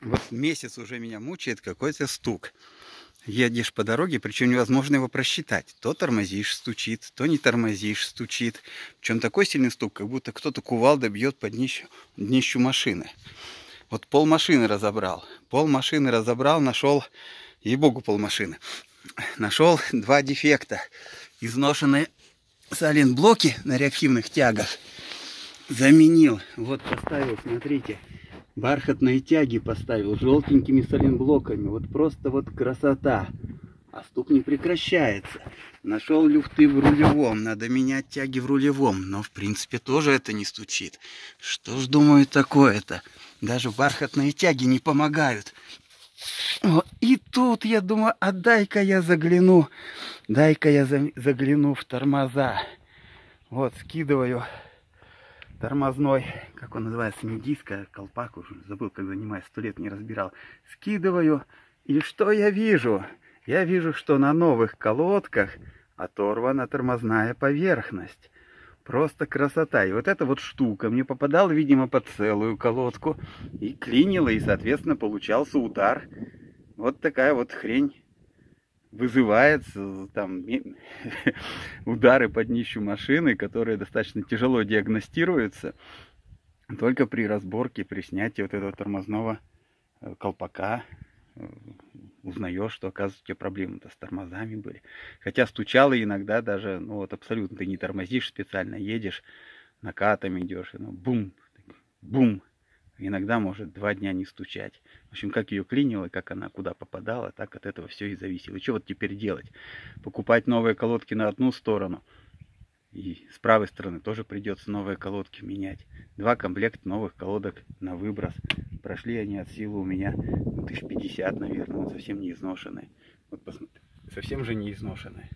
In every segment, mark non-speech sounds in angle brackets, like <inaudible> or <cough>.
Вот месяц уже меня мучает какой-то стук. Едешь по дороге, причем невозможно его просчитать. То тормозишь, стучит, то не тормозишь, стучит. Причем такой сильный стук, как будто кто-то кувалдой бьет под днищу, днищу машины. Вот пол машины разобрал. Пол машины разобрал, нашел, ей-богу, пол машины. Нашел два дефекта. Изношенные саленблоки на реактивных тягах. Заменил. Вот поставил, смотрите бархатные тяги поставил желтенькими соленблоками. Вот просто вот красота. А стук не прекращается. Нашел люфты в рулевом. Надо менять тяги в рулевом. Но в принципе тоже это не стучит. Что ж думаю такое-то? Даже бархатные тяги не помогают. О, и тут я думаю, а дай-ка я загляну. Дай-ка я загляну в тормоза. Вот, скидываю тормозной, как он называется, не диск, а колпак, уже забыл, как занимаюсь, сто лет не разбирал. Скидываю, и что я вижу? Я вижу, что на новых колодках оторвана тормозная поверхность. Просто красота. И вот эта вот штука мне попадала, видимо, под целую колодку и клинила, и, соответственно, получался удар. Вот такая вот хрень вызывает там <laughs> удары под днищу машины, которые достаточно тяжело диагностируются только при разборке, при снятии вот этого тормозного э, колпака э, узнаешь, что оказывается у тебя проблемы-то с тормозами были. Хотя стучало иногда даже, ну вот абсолютно ты не тормозишь специально, едешь, накатом идешь, и ну бум, бум, Иногда может два дня не стучать. В общем, как ее клинило, как она куда попадала, так от этого все и зависело. Что вот теперь делать? Покупать новые колодки на одну сторону. И с правой стороны тоже придется новые колодки менять. Два комплекта новых колодок на выброс. Прошли они от силы у меня ну, тысяч пятьдесят, наверное. Вот совсем не изношенные. Вот посмотри. Совсем же не изношенные.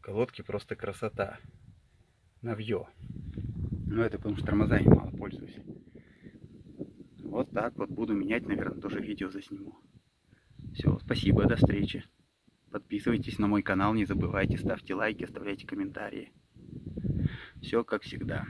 Колодки просто красота. Навье. Но это потому что тормозами мало пользуюсь. Так вот буду менять, наверное, тоже видео засниму. Все, спасибо, до встречи. Подписывайтесь на мой канал, не забывайте, ставьте лайки, оставляйте комментарии. Все как всегда.